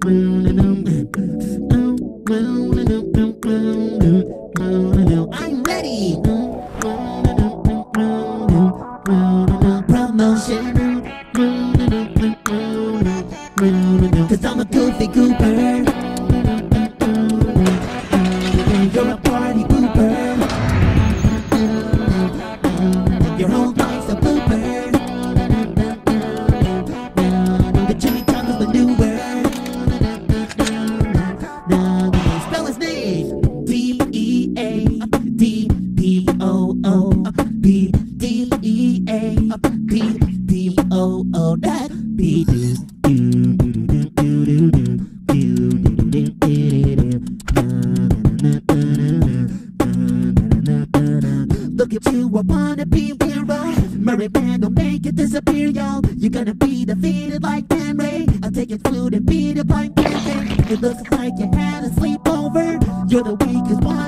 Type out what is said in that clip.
I'm ready. Promotion. Cause I'm a goofy goober. O P D E A P P O O that do Look at you, I wanna be hero. Mermaid Man will make it disappear, yo. You're gonna be defeated like Man Ray. I'll take your flute and beat it like pancake. It looks like you had a sleepover. You're the weakest one